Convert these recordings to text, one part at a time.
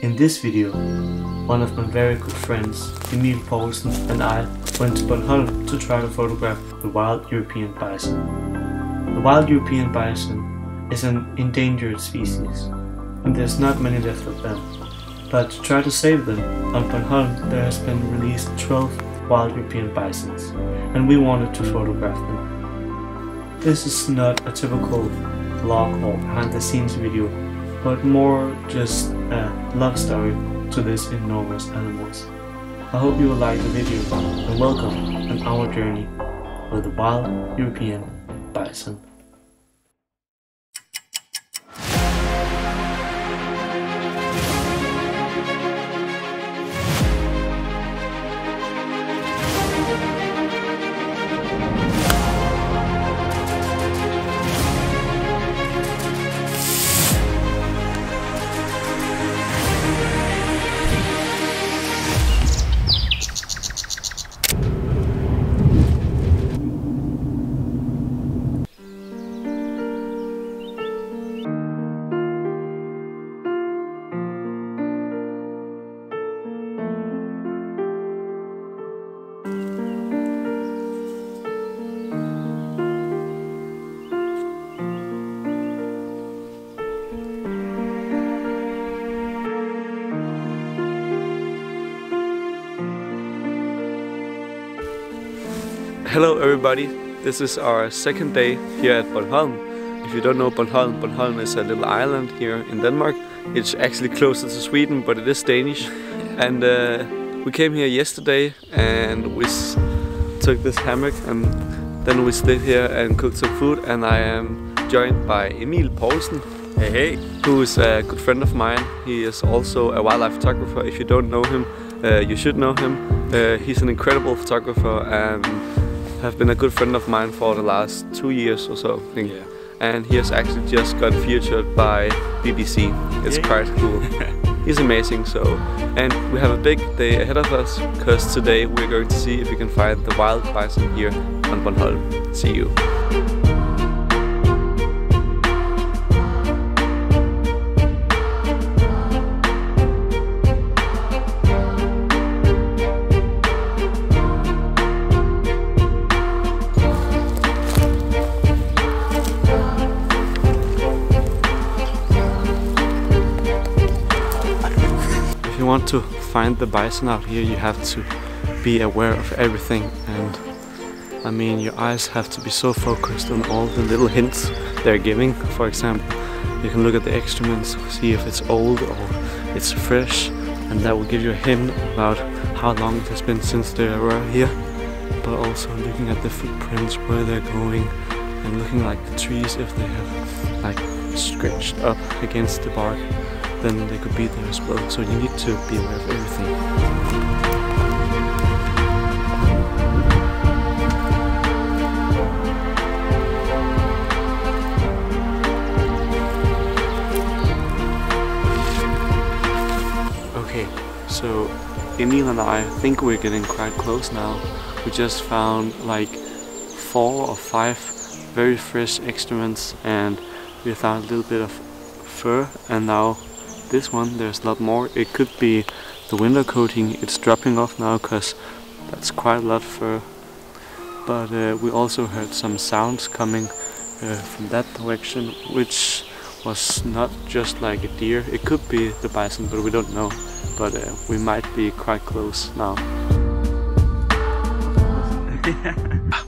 In this video, one of my very good friends, Emil Poulsen, and I went to Bornholm to try to photograph the wild European bison. The wild European bison is an endangered species, and there's not many left of them. But to try to save them, on Bornholm there has been released 12 wild European bisons, and we wanted to photograph them. This is not a typical vlog or behind the scenes video, but more just a love story to these enormous animals. I hope you will like the video and welcome on our journey with the wild European bison. Hello everybody, this is our second day here at Bornholm. If you don't know Bornholm, Bornholm is a little island here in Denmark. It's actually closer to Sweden, but it is Danish. And uh, we came here yesterday and we took this hammock and then we stayed here and cooked some food and I am joined by Emil Poulsen. Hey, hey. Who is a good friend of mine. He is also a wildlife photographer. If you don't know him, uh, you should know him. Uh, he's an incredible photographer and have been a good friend of mine for the last two years or so, I think. Yeah. And he has actually just got featured by BBC. It's yeah. quite cool. He's amazing, so. And we have a big day ahead of us, because today we're going to see if we can find the wild bison here on Bornholm. See you. Want to find the bison out here, you have to be aware of everything. And I mean, your eyes have to be so focused on all the little hints they're giving. For example, you can look at the excrements, see if it's old or it's fresh, and that will give you a hint about how long it has been since they were here. But also looking at the footprints, where they're going, and looking like the trees if they have like scratched up against the bark then they could be there as well. So you need to be aware of everything. Okay, so Emil and I think we're getting quite close now. We just found like four or five very fresh excrements and we found a little bit of fur and now this one there's a lot more. It could be the window coating it's dropping off now because that's quite a lot fur but uh, we also heard some sounds coming uh, from that direction which was not just like a deer. It could be the bison but we don't know. But uh, we might be quite close now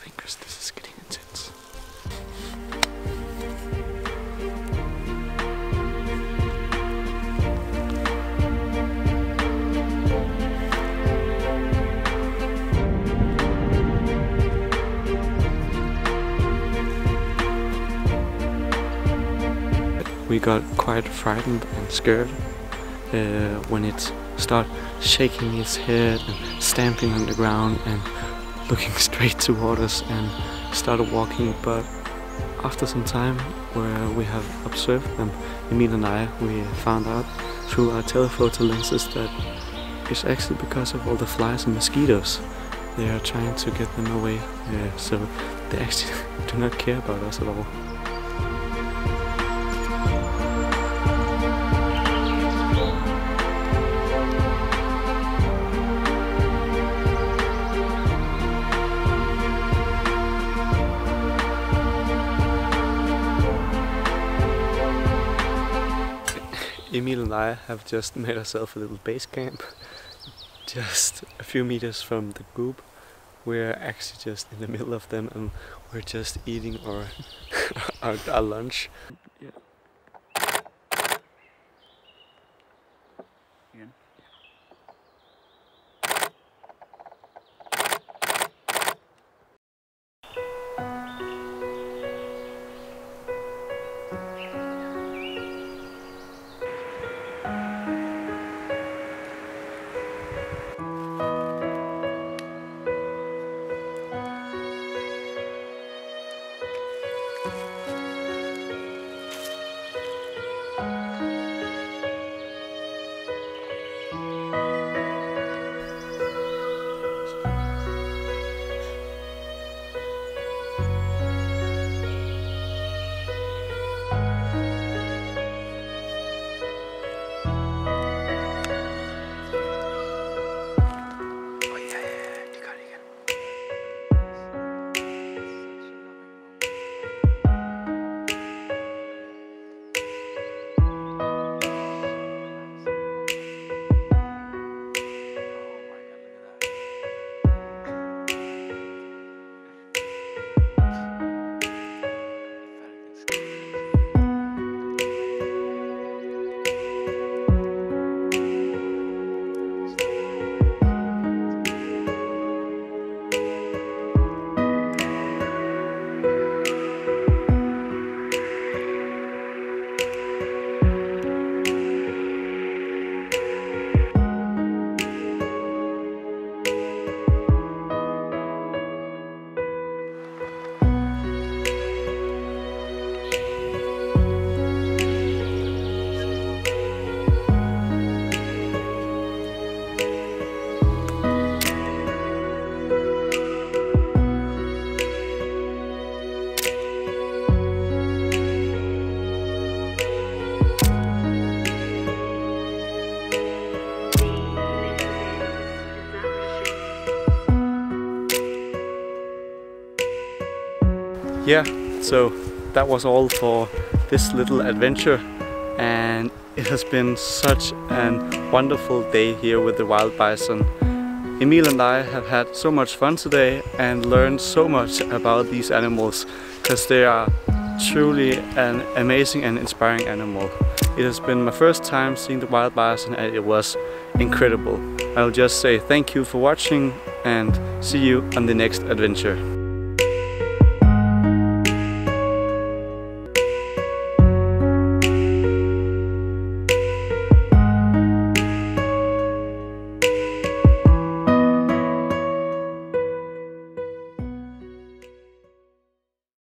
fingers, this is getting intense. We got quite frightened and scared uh, when it started shaking its head and stamping on the ground and looking straight toward us and started walking but after some time where we have observed them, Emil and I, we found out through our telephoto lenses that it's actually because of all the flies and mosquitoes. They are trying to get them away, uh, so they actually do not care about us at all. Emil and I have just made ourselves a little base camp just a few meters from the group. We're actually just in the middle of them and we're just eating our, our, our lunch. Yeah so that was all for this little adventure and it has been such a wonderful day here with the wild bison Emil and I have had so much fun today and learned so much about these animals because they are truly an amazing and inspiring animal. It has been my first time seeing the wild bison and it was incredible. I'll just say thank you for watching and see you on the next adventure.